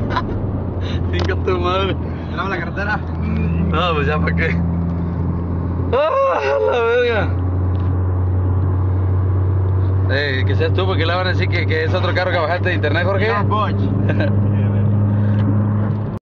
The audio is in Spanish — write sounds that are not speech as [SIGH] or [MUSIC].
[LAUGHS] Venga tu madre. ¿Tiramos la carretera? No, pues ya para qué. ¡Ah, la verga! Eh, que seas tú, porque le van a decir que, que es otro carro que bajaste de internet, Jorge. [LAUGHS]